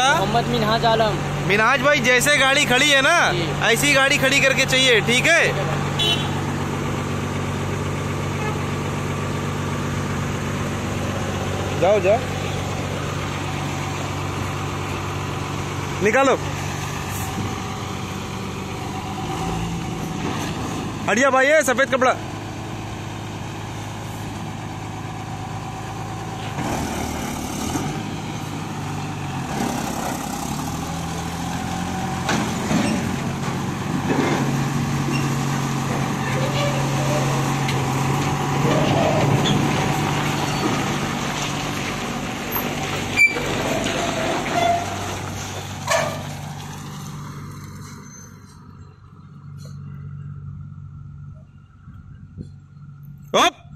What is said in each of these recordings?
आपका मोहम्मद मिनहाज आलम। मिनाज भाई जैसे गाड़ी खड़ी है ना ऐसी गाड़ी खड़ी करके चाहिए ठीक है? जाओ जाओ। निकालो। हटिया भाई है सफ़ेद कपड़ा। Up!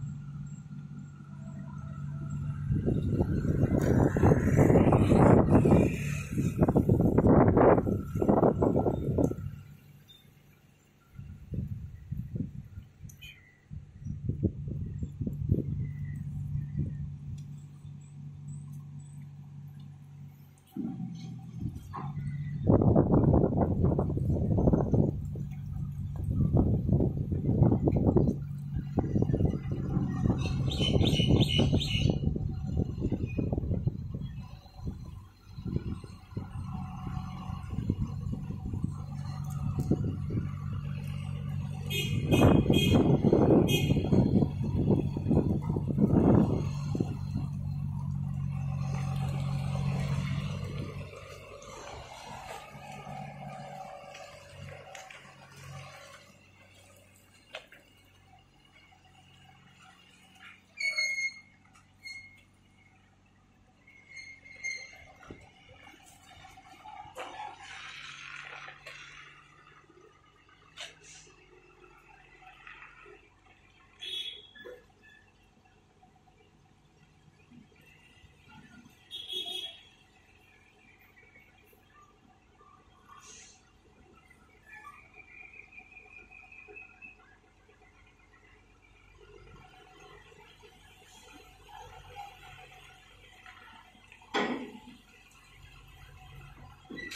は。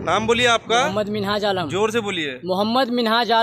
नाम बोलिए आपका। मोहम्मद मिनहाज आलम। ज़ोर से बोलिए। मोहम्मद मिनहाज आलम।